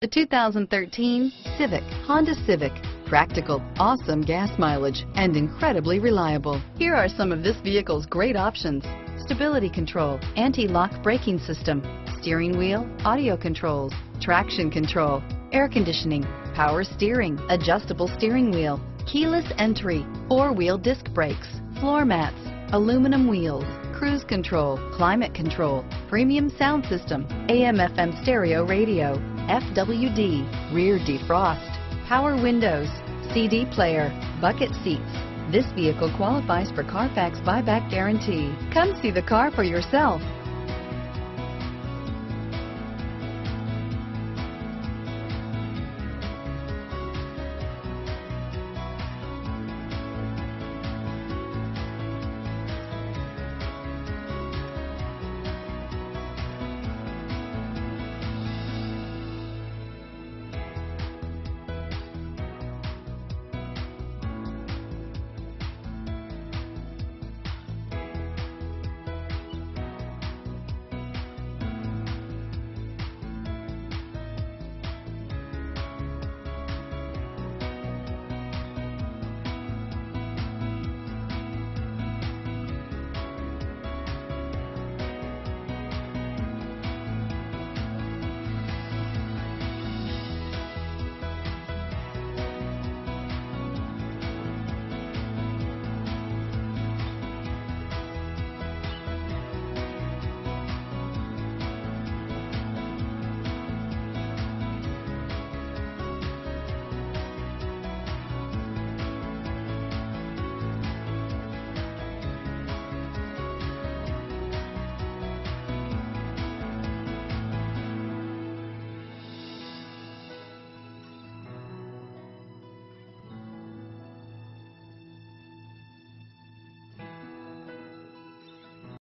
The 2013 Civic, Honda Civic. Practical, awesome gas mileage, and incredibly reliable. Here are some of this vehicle's great options. Stability control, anti-lock braking system, steering wheel, audio controls, traction control, air conditioning, power steering, adjustable steering wheel, keyless entry, four-wheel disc brakes, floor mats, aluminum wheels, cruise control, climate control, premium sound system, AM FM stereo radio, FWD, rear defrost, power windows, CD player, bucket seats. This vehicle qualifies for Carfax buyback guarantee. Come see the car for yourself.